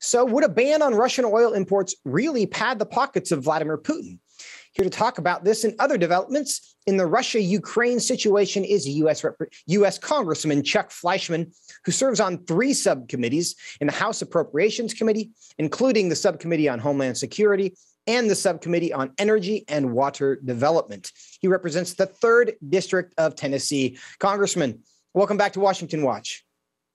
So, would a ban on Russian oil imports really pad the pockets of Vladimir Putin? Here to talk about this and other developments in the Russia Ukraine situation is US, Rep- US Congressman Chuck Fleischmann, who serves on three subcommittees in the House Appropriations Committee, including the Subcommittee on Homeland Security and the Subcommittee on Energy and Water Development. He represents the 3rd District of Tennessee. Congressman, welcome back to Washington Watch.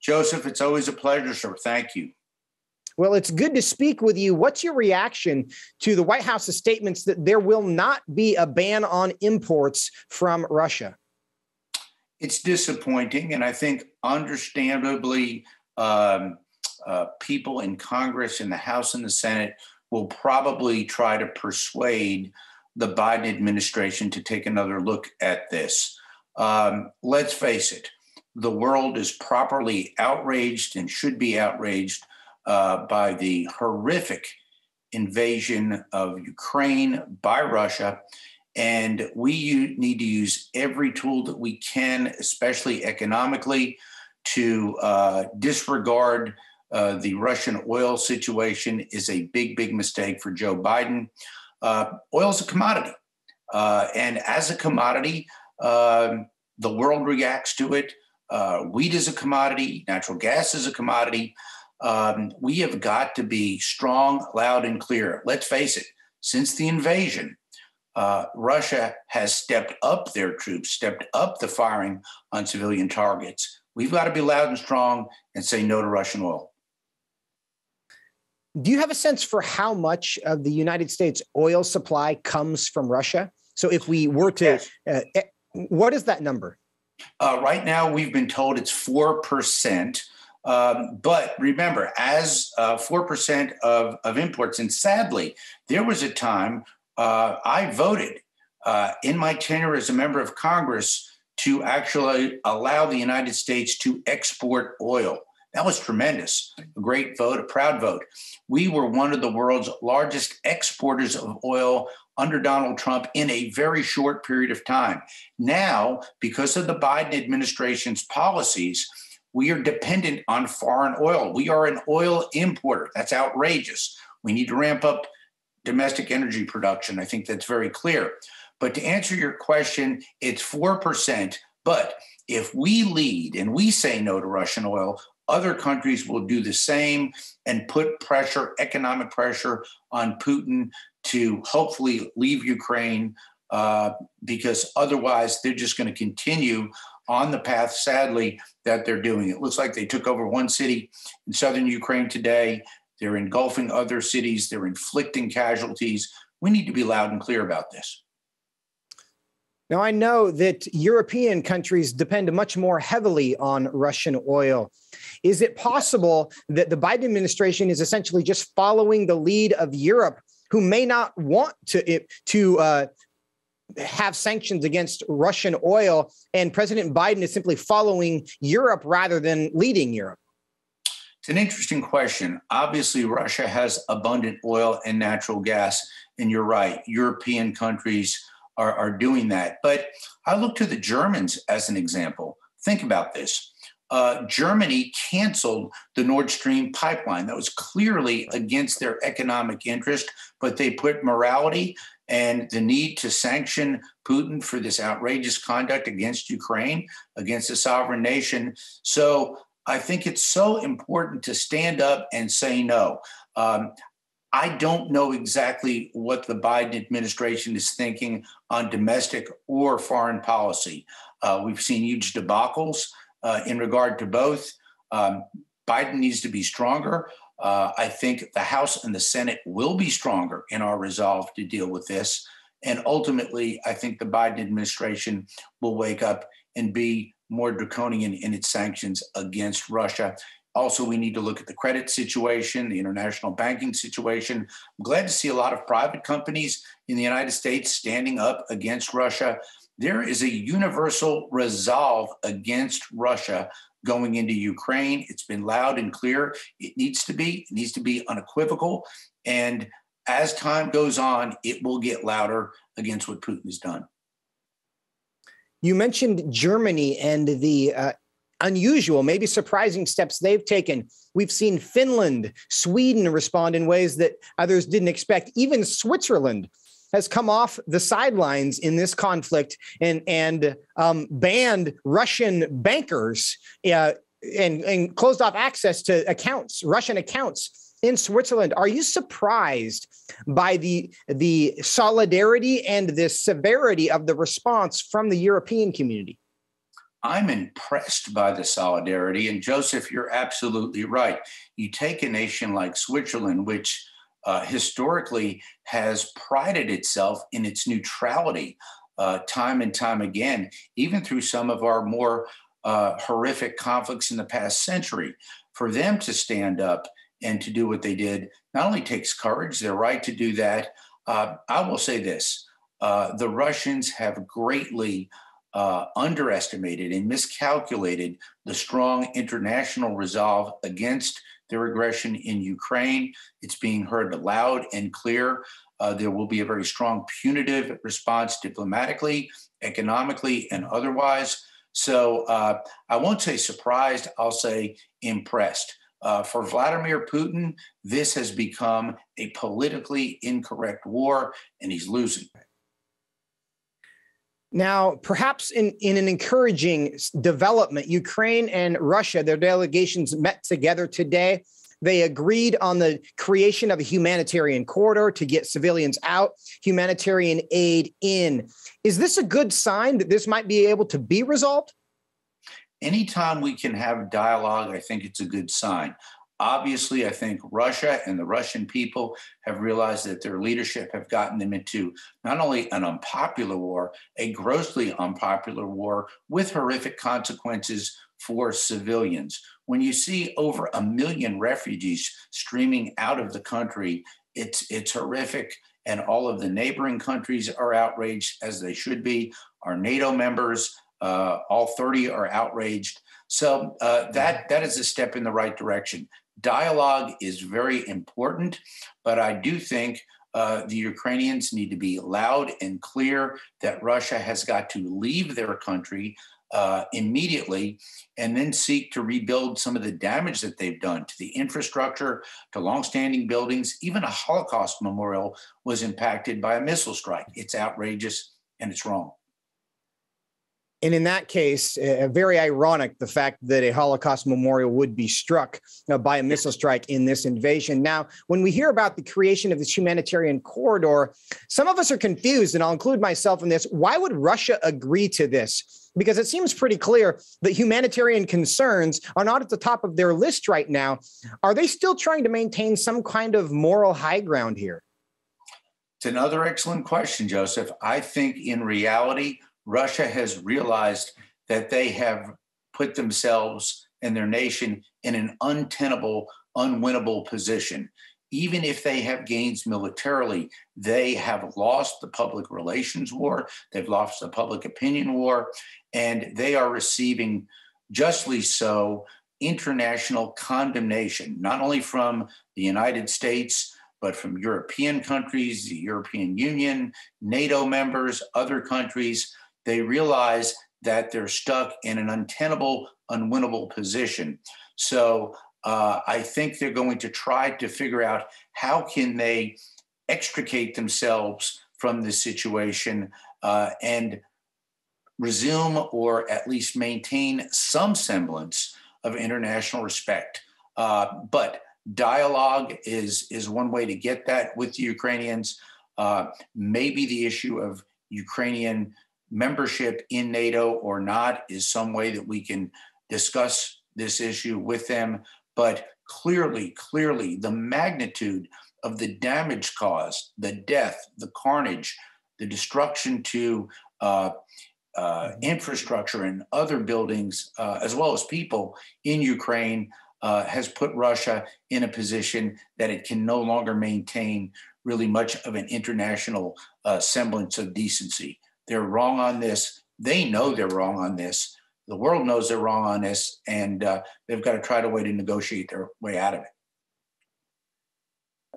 Joseph, it's always a pleasure, sir. Thank you. Well, it's good to speak with you. What's your reaction to the White House's statements that there will not be a ban on imports from Russia? It's disappointing. And I think, understandably, um, uh, people in Congress, in the House, and the Senate will probably try to persuade the Biden administration to take another look at this. Um, let's face it, the world is properly outraged and should be outraged uh, by the horrific invasion of Ukraine by Russia. And we u- need to use every tool that we can, especially economically, to uh, disregard uh, the Russian oil situation is a big, big mistake for Joe Biden. Uh, oil is a commodity. Uh, and as a commodity, um, the world reacts to it. Uh, wheat is a commodity, natural gas is a commodity. Um, we have got to be strong, loud, and clear. Let's face it, since the invasion, uh, Russia has stepped up their troops, stepped up the firing on civilian targets. We've got to be loud and strong and say no to Russian oil. Do you have a sense for how much of the United States oil supply comes from Russia? So, if we were to, uh, eh, what is that number? Uh, right now, we've been told it's 4%. Um, but remember, as uh, 4% of, of imports, and sadly, there was a time uh, I voted uh, in my tenure as a member of Congress to actually allow the United States to export oil. That was tremendous. A great vote, a proud vote. We were one of the world's largest exporters of oil under Donald Trump in a very short period of time. Now, because of the Biden administration's policies, we are dependent on foreign oil. We are an oil importer. That's outrageous. We need to ramp up domestic energy production. I think that's very clear. But to answer your question, it's 4%. But if we lead and we say no to Russian oil, other countries will do the same and put pressure, economic pressure on Putin to hopefully leave Ukraine uh, because otherwise they're just going to continue on the path, sadly, that they're doing. It looks like they took over one city in southern Ukraine today. They're engulfing other cities, they're inflicting casualties. We need to be loud and clear about this. Now, I know that European countries depend much more heavily on Russian oil. Is it possible that the Biden administration is essentially just following the lead of Europe, who may not want to, to uh, have sanctions against Russian oil, and President Biden is simply following Europe rather than leading Europe? It's an interesting question. Obviously, Russia has abundant oil and natural gas, and you're right, European countries are, are doing that. But I look to the Germans as an example. Think about this. Uh, Germany canceled the Nord Stream pipeline. That was clearly against their economic interest, but they put morality and the need to sanction Putin for this outrageous conduct against Ukraine, against a sovereign nation. So I think it's so important to stand up and say no. Um, I don't know exactly what the Biden administration is thinking on domestic or foreign policy. Uh, we've seen huge debacles uh, in regard to both. Um, Biden needs to be stronger. Uh, I think the House and the Senate will be stronger in our resolve to deal with this. And ultimately, I think the Biden administration will wake up and be more draconian in its sanctions against Russia. Also, we need to look at the credit situation, the international banking situation. I'm glad to see a lot of private companies in the United States standing up against Russia. There is a universal resolve against Russia going into Ukraine. It's been loud and clear. It needs to be. It needs to be unequivocal. And as time goes on, it will get louder against what Putin has done. You mentioned Germany and the uh, unusual, maybe surprising steps they've taken. We've seen Finland, Sweden respond in ways that others didn't expect. Even Switzerland has come off the sidelines in this conflict and and um, banned Russian bankers uh, and and closed off access to accounts, Russian accounts in Switzerland. Are you surprised by the the solidarity and the severity of the response from the European community? I'm impressed by the solidarity. And Joseph, you're absolutely right. You take a nation like Switzerland, which uh, historically has prided itself in its neutrality uh, time and time again, even through some of our more uh, horrific conflicts in the past century. For them to stand up and to do what they did not only takes courage, they're right to do that. Uh, I will say this uh, the Russians have greatly uh, underestimated and miscalculated the strong international resolve against their aggression in Ukraine. It's being heard loud and clear. Uh, there will be a very strong punitive response diplomatically, economically, and otherwise. So uh, I won't say surprised, I'll say impressed. Uh, for Vladimir Putin, this has become a politically incorrect war, and he's losing. Now, perhaps in, in an encouraging development, Ukraine and Russia, their delegations met together today. They agreed on the creation of a humanitarian corridor to get civilians out, humanitarian aid in. Is this a good sign that this might be able to be resolved? Anytime we can have dialogue, I think it's a good sign. Obviously, I think Russia and the Russian people have realized that their leadership have gotten them into not only an unpopular war, a grossly unpopular war with horrific consequences for civilians. When you see over a million refugees streaming out of the country, it's it's horrific and all of the neighboring countries are outraged as they should be. Our NATO members, uh, all 30 are outraged. So uh, that that is a step in the right direction dialogue is very important, but I do think uh, the Ukrainians need to be loud and clear that Russia has got to leave their country uh, immediately and then seek to rebuild some of the damage that they've done to the infrastructure, to longstanding buildings. Even a Holocaust memorial was impacted by a missile strike. It's outrageous and it's wrong. And in that case, uh, very ironic the fact that a Holocaust memorial would be struck uh, by a missile strike in this invasion. Now, when we hear about the creation of this humanitarian corridor, some of us are confused, and I'll include myself in this. Why would Russia agree to this? Because it seems pretty clear that humanitarian concerns are not at the top of their list right now. Are they still trying to maintain some kind of moral high ground here? It's another excellent question, Joseph. I think in reality, Russia has realized that they have put themselves and their nation in an untenable, unwinnable position. Even if they have gains militarily, they have lost the public relations war, they've lost the public opinion war, and they are receiving, justly so, international condemnation, not only from the United States, but from European countries, the European Union, NATO members, other countries they realize that they're stuck in an untenable, unwinnable position. So uh, I think they're going to try to figure out how can they extricate themselves from this situation uh, and resume or at least maintain some semblance of international respect. Uh, but dialogue is is one way to get that with the Ukrainians. Uh, maybe the issue of Ukrainian membership in NATO or not is some way that we can discuss this issue with them. But clearly, clearly, the magnitude of the damage caused, the death, the carnage, the destruction to uh, uh, infrastructure and other buildings, uh, as well as people in Ukraine, uh, has put Russia in a position that it can no longer maintain really much of an international uh, semblance of decency. They're wrong on this. They know they're wrong on this. The world knows they're wrong on this, and uh, they've got to try to way to negotiate their way out of it.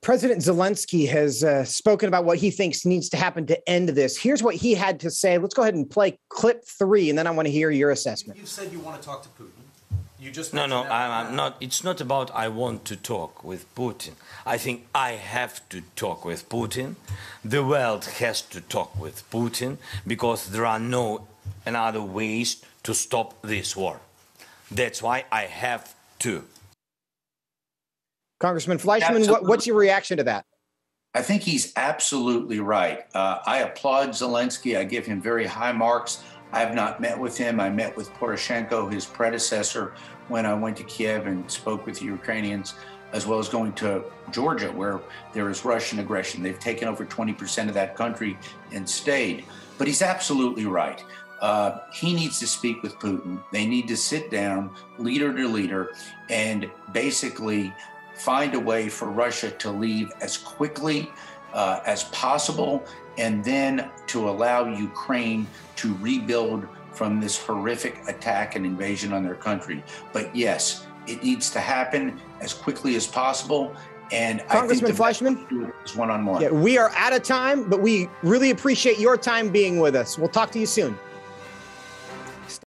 President Zelensky has uh, spoken about what he thinks needs to happen to end this. Here's what he had to say. Let's go ahead and play clip three, and then I want to hear your assessment. You said you want to talk to Putin. You just no, no. I'm, I'm not. It's not about I want to talk with Putin. I think I have to talk with Putin. The world has to talk with Putin because there are no another ways to stop this war. That's why I have to. Congressman Fleischmann, what, what's your reaction to that? I think he's absolutely right. Uh, I applaud Zelensky. I give him very high marks. I have not met with him. I met with Poroshenko, his predecessor, when I went to Kiev and spoke with the Ukrainians, as well as going to Georgia, where there is Russian aggression. They've taken over 20% of that country and stayed. But he's absolutely right. Uh, he needs to speak with Putin. They need to sit down, leader to leader, and basically find a way for Russia to leave as quickly uh, as possible and then to allow Ukraine to rebuild from this horrific attack and invasion on their country. But yes, it needs to happen as quickly as possible. And Congressman Fleischmann, is one on one. Yeah, we are out of time, but we really appreciate your time being with us. We'll talk to you soon.